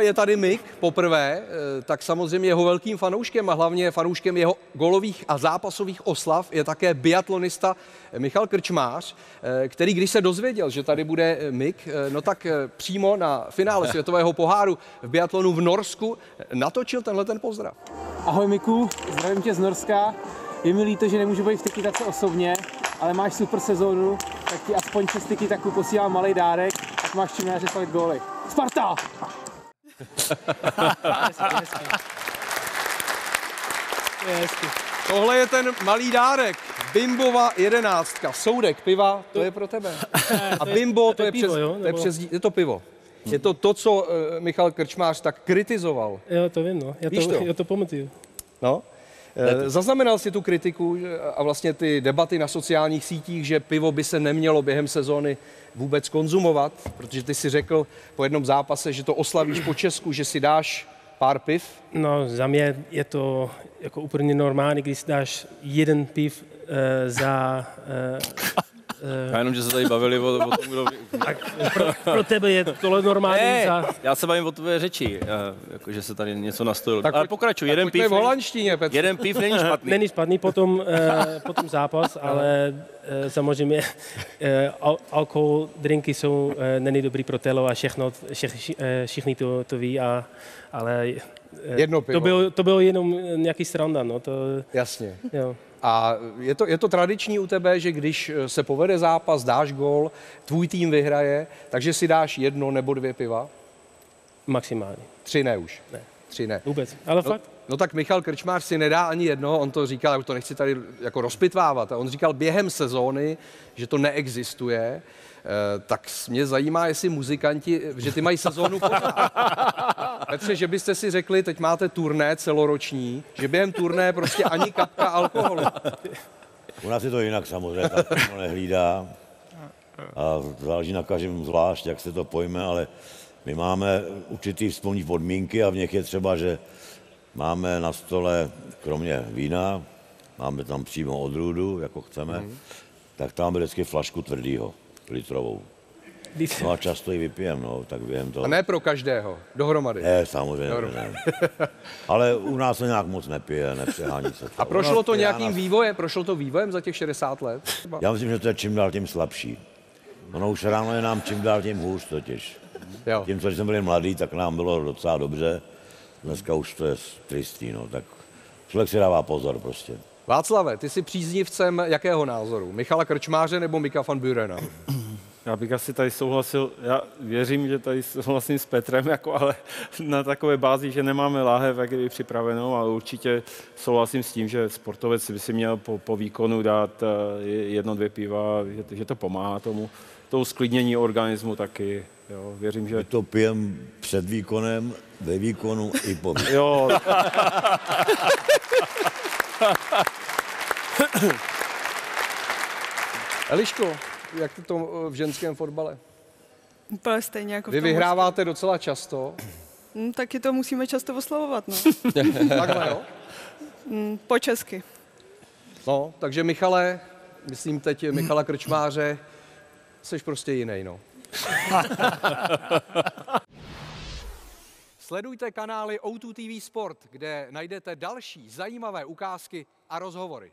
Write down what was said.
Je tady Mik poprvé, eh, tak samozřejmě jeho velkým fanouškem a hlavně fanouškem jeho golových a zápasových oslav je také biatlonista Michal Krčmář, eh, který když se dozvěděl, že tady bude eh, Mik, no tak přímo na finále světového poháru v biatlonu v Norsku natočil tenhle ten pozdrav. Ahoj Miku, zdravím tě z Norska. Je mi líto, že nemůžu být v tykitace osobně, ale máš super sezónu, tak ti aspoň přes taku posílám malý dárek, tak máš čím nařezat góly. Sparta! Tohle je ten malý dárek. Bimbova jedenáctka. Soudek piva, to je pro tebe. A Bimbo, to je, přes, to je, přes, je to pivo. Je to to, co uh, Michal Krčmář tak kritizoval. Jo, to vím, no. Já to, to? Já to pamatuju. No. Eh, zaznamenal si tu kritiku a vlastně ty debaty na sociálních sítích, že pivo by se nemělo během sezóny vůbec konzumovat, protože ty si řekl po jednom zápase, že to oslavíš po Česku, že si dáš pár piv? No, za mě je to jako úplně normální, když dáš jeden piv uh, za uh, já jenom, že se tady bavili o, o tom, kdo... Tak pro, pro tebe je tohle normální ne, za... já se bavím o tvé řeči, jako, že se tady něco nastojilo. Tak Ale pokračuj, jeden piv... v holandštině, Petře. Jeden piv není špatný. Není špatný potom, uh, potom zápas, ale uh, samozřejmě al- alkohol, drinky jsou, uh, není dobrý pro tělo a všechno, všech, uh, všichni to, to ví, a, ale Jedno pivo. To bylo, to bylo jenom nějaký sranda, no. To, Jasně. Jo. A je to, je to tradiční u tebe, že když se povede zápas, dáš gol, tvůj tým vyhraje, takže si dáš jedno nebo dvě piva? Maximálně. Tři ne už? Ne. Tři ne. Vůbec, ale no, fakt. No tak Michal Krčmář si nedá ani jedno, on to říkal, já to nechci tady jako rozpitvávat, on říkal během sezóny, že to neexistuje, Eh, tak mě zajímá, jestli muzikanti, že ty mají sezónu pořád. Petře, že byste si řekli, teď máte turné celoroční, že během turné prostě ani kapka alkoholu. U nás je to jinak samozřejmě, tak to nehlídá. A záleží na každém zvlášť, jak se to pojme, ale my máme určitý vzpomní podmínky a v nich je třeba, že máme na stole, kromě vína, máme tam přímo odrůdu, jako chceme, mm. tak tam vždycky flašku tvrdýho litrovou. No a často ji vypijem, no, tak během toho. A ne pro každého, dohromady. Ne, samozřejmě dohromady. ne. Ale u nás se nějak moc nepije, nepřehání se. To. A prošlo to nějakým nás... vývojem, prošlo to vývojem za těch 60 let? Já myslím, že to je čím dál tím slabší. Ono už ráno je nám čím dál tím hůř totiž. Jo. Tím, co když jsme byli mladí, tak nám bylo docela dobře. Dneska už to je tristý, no, tak člověk si dává pozor prostě. Václave, ty jsi příznivcem jakého názoru? Michala Krčmáře nebo Mika van Burena? Já bych asi tady souhlasil, já věřím, že tady souhlasím s Petrem, jako, ale na takové bázi, že nemáme láhev jak je připravenou, ale určitě souhlasím s tím, že sportovec by si měl po, po výkonu dát eh, jedno, dvě piva, že, že to pomáhá tomu, tomu sklidnění organismu taky. Jo, věřím, že... My to pijem před výkonem, ve výkonu i po výkonu. Jo. Eliško, jak to v ženském fotbale? Úplně stejně jako Vy vyhráváte docela často. Mm, taky to musíme často oslavovat, no. Takhle, jo? Mm, po česky. No, takže Michale, myslím teď Michala Krčmáře, jsi prostě jiný, no. Sledujte kanály O2 TV Sport, kde najdete další zajímavé ukázky a rozhovory.